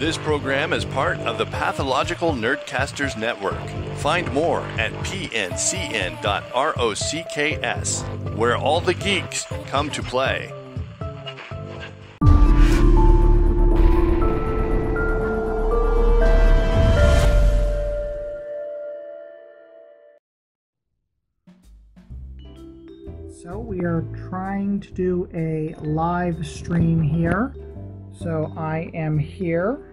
This program is part of the Pathological Nerdcasters Network. Find more at pncn.rocks, where all the geeks come to play. So we are trying to do a live stream here. So I am here,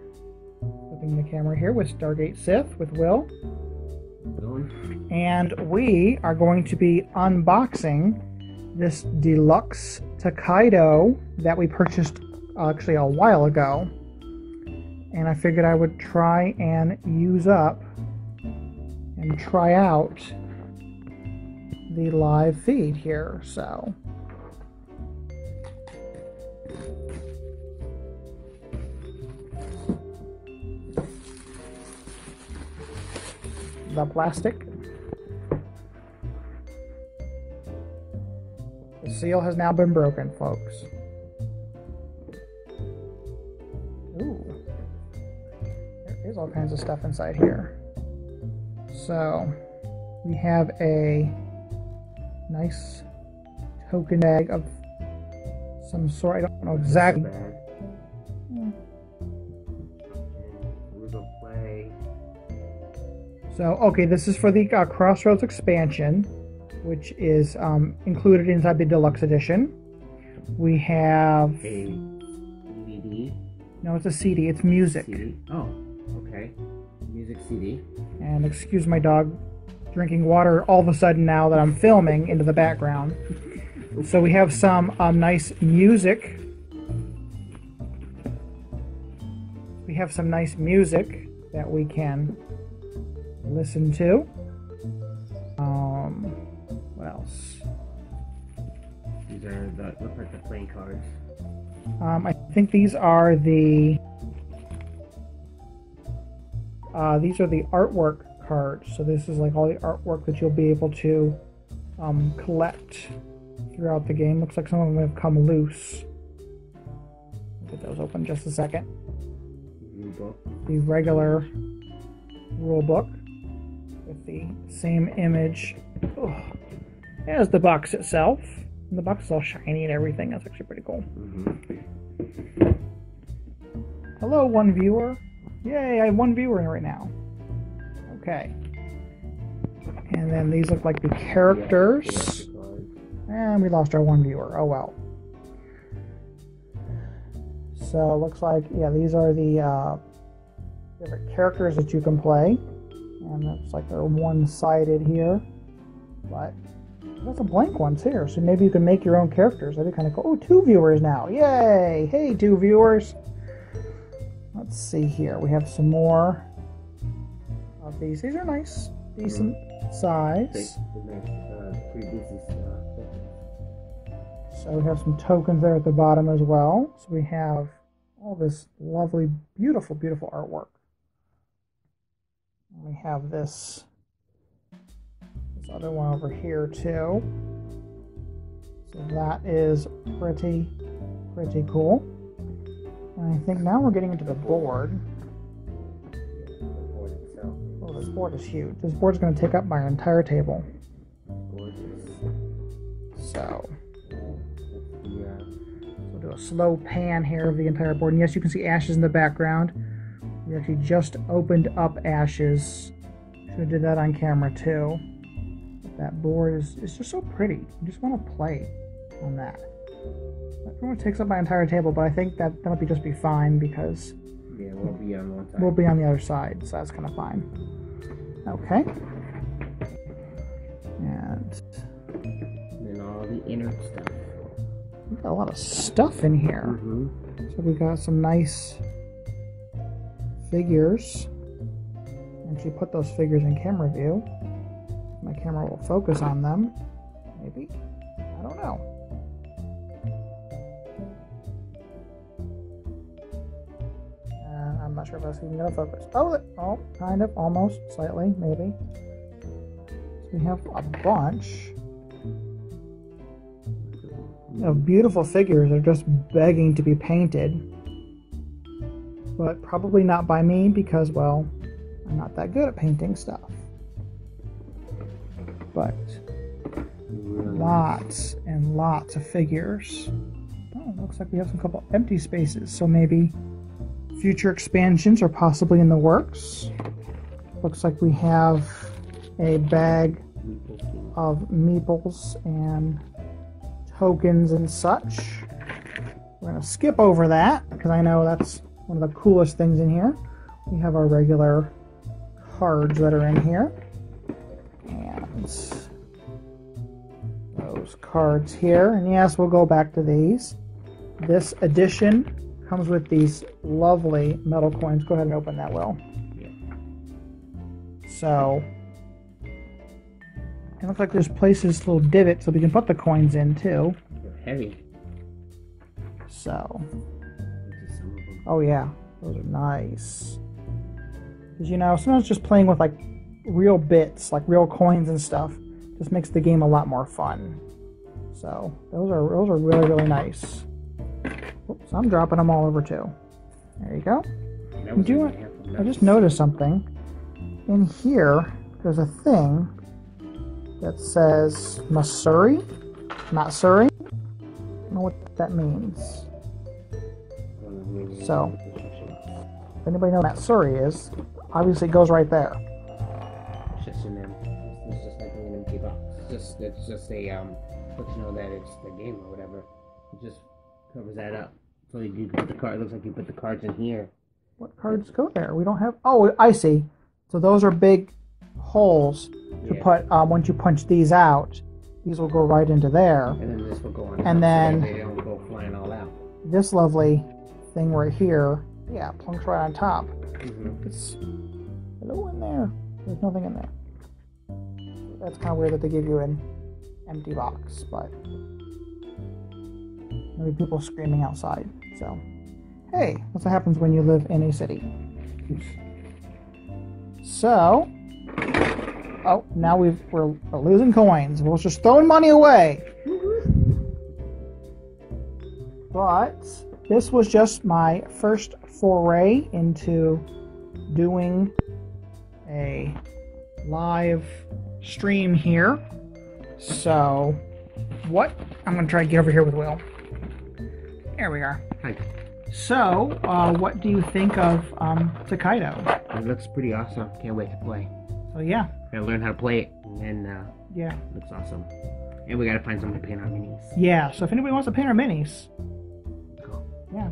flipping the camera here with Stargate Sith with Will. And we are going to be unboxing this deluxe Tokaido that we purchased uh, actually a while ago. And I figured I would try and use up and try out the live feed here. So the plastic. The seal has now been broken, folks. Ooh. There is all kinds of stuff inside here. So, we have a nice token bag of some sort. I don't know exactly. So, okay, this is for the uh, Crossroads expansion, which is um, included inside the deluxe edition. We have. A DVD. No, it's a CD, it's music. CD. Oh, okay. Music CD. And excuse my dog drinking water all of a sudden now that I'm filming into the background. So we have some um, nice music. We have some nice music that we can listen to. Um, what else? These are the look like the playing cards. Um, I think these are the uh, these are the artwork cards. So this is like all the artwork that you'll be able to um, collect throughout the game. Looks like some of them have come loose. Get those open just a second. The regular rule book with the same image Ugh. as the box itself. And the box is all shiny and everything. That's actually pretty cool. Mm-hmm. Hello, one viewer. Yay, I have one viewer right now. Okay. And then these look like the characters. And we lost our one viewer. Oh well. So it looks like, yeah, these are the uh, different characters that you can play. And it's like they're one sided here. But there's some blank ones here. So maybe you can make your own characters. That'd be kind of cool. Oh, two viewers now. Yay! Hey, two viewers. Let's see here. We have some more of these. These are nice, decent size. So we have some tokens there at the bottom as well. So we have all this lovely, beautiful, beautiful artwork. We have this this other one over here too. So that is pretty, pretty cool. And I think now we're getting into the board. Oh, this board is huge. This board's going to take up my entire table. So, we'll do a slow pan here of the entire board. And yes, you can see ashes in the background. We actually just opened up ashes. Should have did that on camera too. That board is, is just so pretty. You just want to play on that. That pretty much takes up my entire table, but I think that that'll be just be fine because Yeah, we'll be on one side. we'll be on the other side, so that's kind of fine. Okay. And And then all the inner stuff. we got a lot of stuff in here. Mm-hmm. So we got some nice figures. and she put those figures in camera view. My camera will focus on them. Maybe. I don't know. Uh, I'm not sure if that's even gonna focus. Oh, oh, kind of, almost, slightly, maybe. So we have a bunch of beautiful figures that are just begging to be painted. But probably not by me because, well, I'm not that good at painting stuff. But lots and lots of figures. Oh, looks like we have some couple empty spaces, so maybe future expansions are possibly in the works. Looks like we have a bag of meeples and tokens and such. We're going to skip over that because I know that's one of the coolest things in here. We have our regular cards that are in here. And those cards here. And yes, we'll go back to these. This edition comes with these lovely metal coins. Go ahead and open that, Will. So it looks like there's places, little divots, so we can put the coins in too. They're heavy. So, oh yeah, those are nice. Because you know, sometimes just playing with like real bits, like real coins and stuff, just makes the game a lot more fun. So those are those are really really nice. Oops, I'm dropping them all over too. There you go. Do you a want- handful. I just noticed something. In here, there's a thing that says Masuri, Matsuri. I don't know what that means. So. If anybody knows what Matsuri is, obviously it goes right there. It's just an it's, just like an empty box. It's just it's just a um let you know that it's the game or whatever. It just covers that up. So you put the card. It looks like you put the cards in here. What cards go there? We don't have. Oh, I see. So those are big holes to Yeah. put. Um, once you punch these out, these will go right into there. And then this will go on. And so then- that they don't go flying all out. This lovely thing right here, yeah, plunks right on top. Mm-hmm. It's hello in there. There's nothing in there. That's kind of weird that they give you an empty box, but maybe people screaming outside. So, hey, that's what happens when you live in a city. So, oh, now we've, we're, we're losing coins. We're just throwing money away. But this was just my first foray into doing a live stream here. So, what? I'm going to try to get over here with Will. There we are. Hi. So, uh, what do you think of um, Tokaido? It looks pretty awesome. Can't wait to play. So, yeah, Gotta learn how to play it, and then uh, yeah, it looks awesome. And we gotta find someone to paint our minis. yeah. So, if anybody wants to paint our minis. Yeah,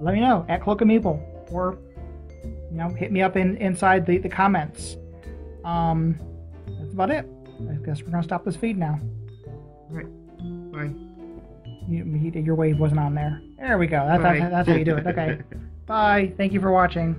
let me know at Cloak Meeple or you know hit me up in inside the, the comments. Um, that's about it. I guess we're gonna stop this feed now. Bye. You, you- your wave wasn't on there. There we go. That, that, that's how you do it. Okay. Bye. Thank you for watching.